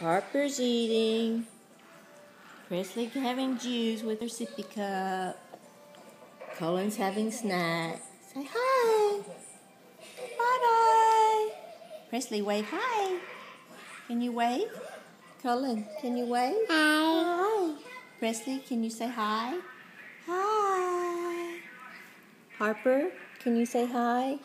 Harper's eating. Presley having juice with her sippy cup. Colin's having snacks. Say hi. Bye bye. Presley, wave hi. Can you wave? Colin, can you wave? Hi. Hi. Presley, can you say hi? Hi. Harper, can you say hi?